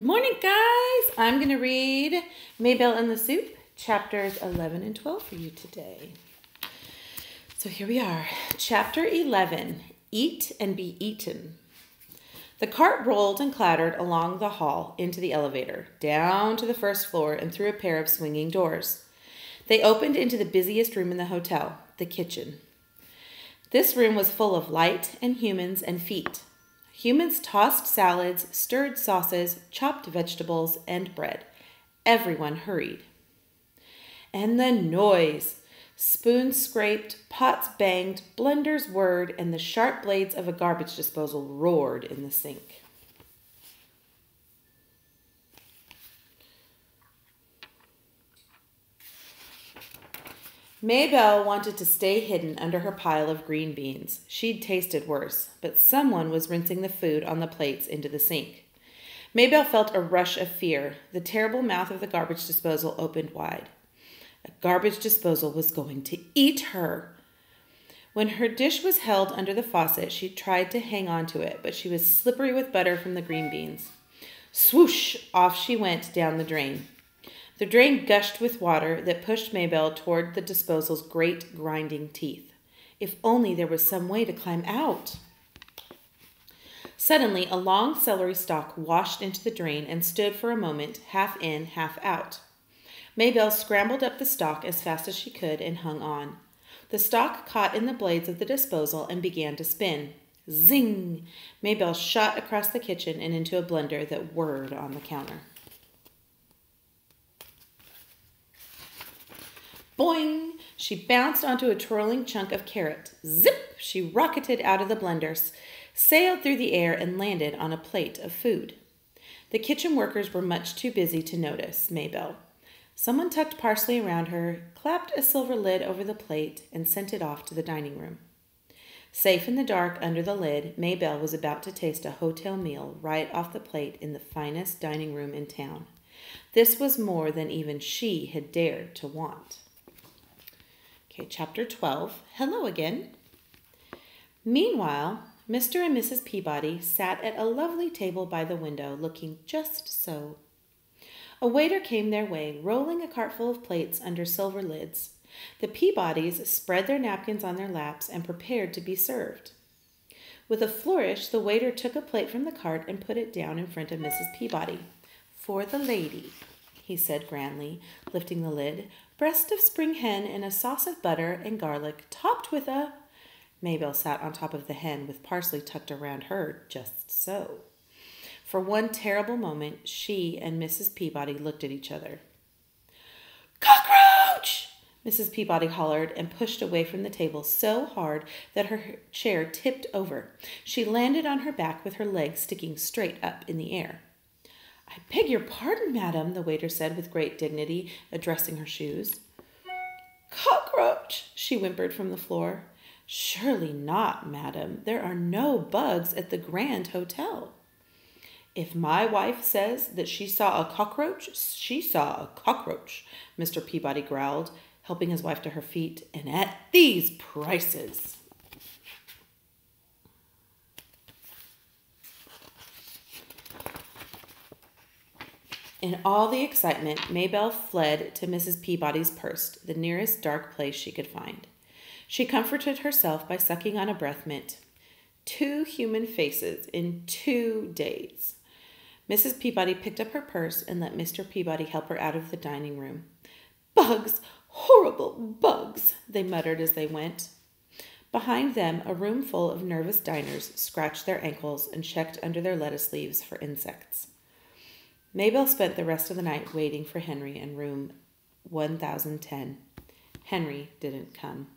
Morning, guys! I'm going to read Maybelle and the Soup, chapters 11 and 12 for you today. So here we are. Chapter 11 Eat and Be Eaten. The cart rolled and clattered along the hall into the elevator, down to the first floor, and through a pair of swinging doors. They opened into the busiest room in the hotel, the kitchen. This room was full of light and humans and feet. Humans tossed salads, stirred sauces, chopped vegetables, and bread. Everyone hurried. And the noise! Spoons scraped, pots banged, blenders whirred, and the sharp blades of a garbage disposal roared in the sink. Maybelle wanted to stay hidden under her pile of green beans. She'd tasted worse, but someone was rinsing the food on the plates into the sink. Maybelle felt a rush of fear. The terrible mouth of the garbage disposal opened wide. A garbage disposal was going to eat her. When her dish was held under the faucet, she tried to hang on to it, but she was slippery with butter from the green beans. Swoosh! Off she went down the drain. The drain gushed with water that pushed Maybelle toward the disposal's great grinding teeth. If only there was some way to climb out. Suddenly, a long celery stalk washed into the drain and stood for a moment, half in, half out. Maybelle scrambled up the stalk as fast as she could and hung on. The stalk caught in the blades of the disposal and began to spin. Zing! Maybelle shot across the kitchen and into a blender that whirred on the counter. Boing! She bounced onto a twirling chunk of carrot. Zip! She rocketed out of the blenders, sailed through the air, and landed on a plate of food. The kitchen workers were much too busy to notice Maybelle. Someone tucked parsley around her, clapped a silver lid over the plate, and sent it off to the dining room. Safe in the dark under the lid, Maybelle was about to taste a hotel meal right off the plate in the finest dining room in town. This was more than even she had dared to want. Okay, chapter 12. Hello again. Meanwhile, Mr. and Mrs. Peabody sat at a lovely table by the window, looking just so. A waiter came their way, rolling a cartful of plates under silver lids. The Peabodys spread their napkins on their laps and prepared to be served. With a flourish, the waiter took a plate from the cart and put it down in front of Mrs. Peabody. For the lady, he said grandly, lifting the lid, breast of spring hen in a sauce of butter and garlic, topped with a. Maybelle sat on top of the hen with parsley tucked around her, just so. For one terrible moment, she and Mrs. Peabody looked at each other. Cockroach! Mrs. Peabody hollered and pushed away from the table so hard that her chair tipped over. She landed on her back with her legs sticking straight up in the air. I beg your pardon, madam, the waiter said with great dignity, addressing her shoes. Cockroach, she whimpered from the floor. Surely not, madam. There are no bugs at the Grand Hotel. If my wife says that she saw a cockroach, she saw a cockroach, Mr. Peabody growled, helping his wife to her feet, and at these prices. In all the excitement, Maybelle fled to Mrs. Peabody's purse, the nearest dark place she could find. She comforted herself by sucking on a breath mint. Two human faces in two days. Mrs. Peabody picked up her purse and let Mr. Peabody help her out of the dining room. Bugs! Horrible bugs! they muttered as they went. Behind them, a room full of nervous diners scratched their ankles and checked under their lettuce leaves for insects. Maybelle spent the rest of the night waiting for Henry in room 1010. Henry didn't come.